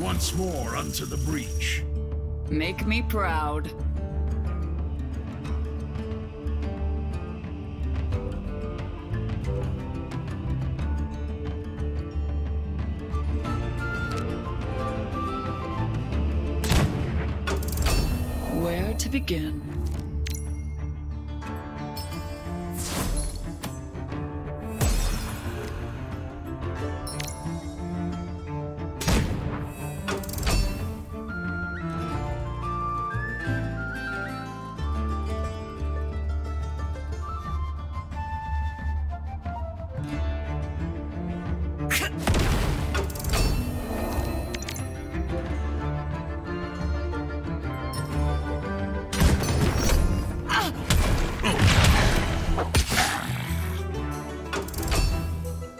once more unto the breach. Make me proud. Where to begin?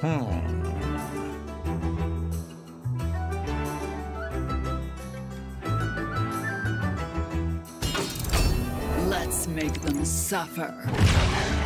Hmm. Let's make them suffer.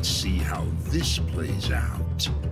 Let's see how this plays out.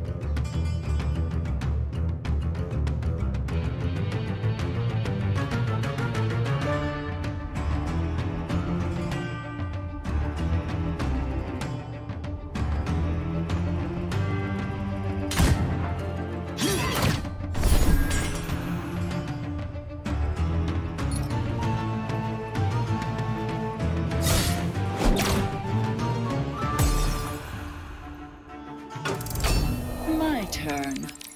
Turn.